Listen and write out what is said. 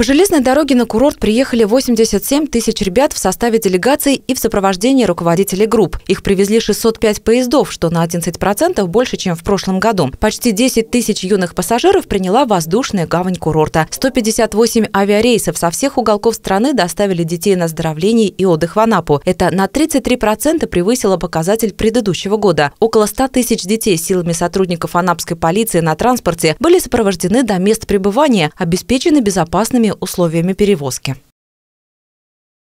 По железной дороге на курорт приехали 87 тысяч ребят в составе делегаций и в сопровождении руководителей групп. Их привезли 605 поездов, что на 11% больше, чем в прошлом году. Почти 10 тысяч юных пассажиров приняла воздушная гавань курорта. 158 авиарейсов со всех уголков страны доставили детей на оздоровление и отдых в Анапу. Это на 33% превысило показатель предыдущего года. Около 100 тысяч детей силами сотрудников анапской полиции на транспорте были сопровождены до мест пребывания, обеспечены безопасными условиями перевозки.